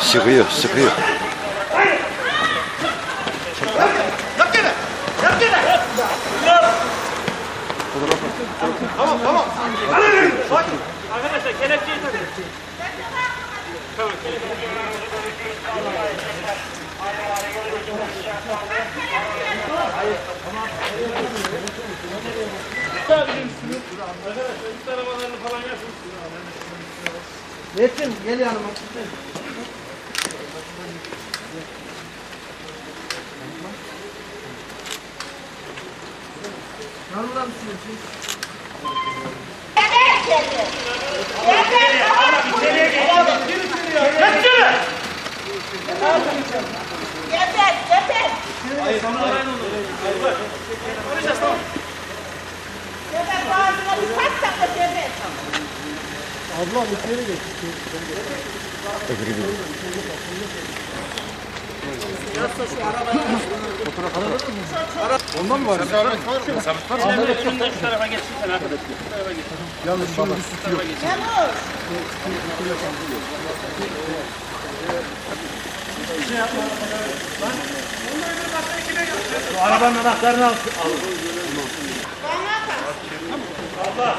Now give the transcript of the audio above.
Sıkıyor, sıkıyor. Arkadaşlar kelepçeyi takın. Arkadaşlar üst arabalarını falan yapın. Metin gel yanıma. Yanımda mısınız siz? Yeter, yeter. Yeter, boğazına bir taş takla yeter. Ablam içeri geç. Sen önünden şu tarafa geçsin sen arkadaş. Şu tarafa geç. Yalnız şunu bir tutuyor. Yavuz. Arabanın anahtarını al. Bana bak.